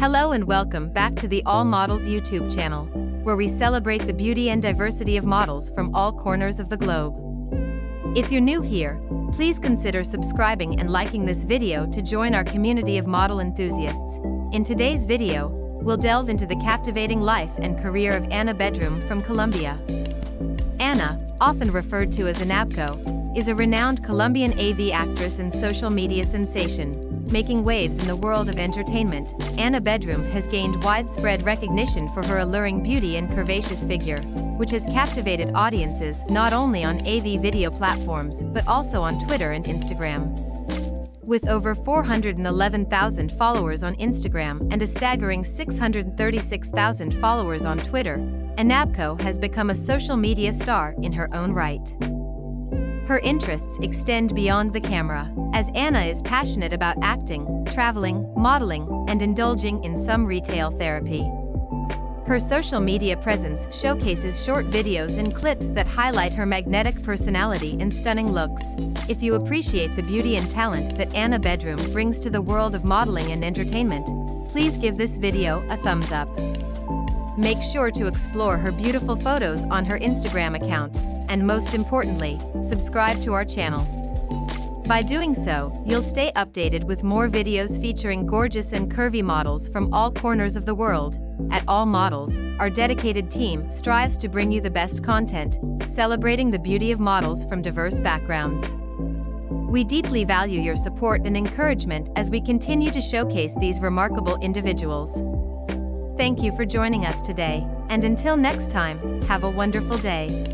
Hello and welcome back to the All Models YouTube channel, where we celebrate the beauty and diversity of models from all corners of the globe. If you're new here, please consider subscribing and liking this video to join our community of model enthusiasts. In today's video, we'll delve into the captivating life and career of Anna Beggion from Colombia. Anna, often referred to as Anabco, is a renowned Colombian AV actress and social media sensation making waves in the world of entertainment, Anna Beggion has gained widespread recognition for her alluring beauty and curvaceous figure, which has captivated audiences not only on AV video platforms but also on Twitter and Instagram. With over 411,000 followers on Instagram and a staggering 636,000 followers on Twitter, Anabco has become a social media star in her own right. Her interests extend beyond the camera, as Anna is passionate about acting, traveling, modeling, and indulging in some retail therapy. Her social media presence showcases short videos and clips that highlight her magnetic personality and stunning looks. If you appreciate the beauty and talent that Anna Beggion brings to the world of modeling and entertainment, please give this video a thumbs up. Make sure to explore her beautiful photos on her Instagram account, and most importantly, subscribe to our channel. By doing so, you'll stay updated with more videos featuring gorgeous and curvy models from all corners of the world. At All Models, our dedicated team strives to bring you the best content, celebrating the beauty of models from diverse backgrounds. We deeply value your support and encouragement as we continue to showcase these remarkable individuals. Thank you for joining us today, and until next time, have a wonderful day.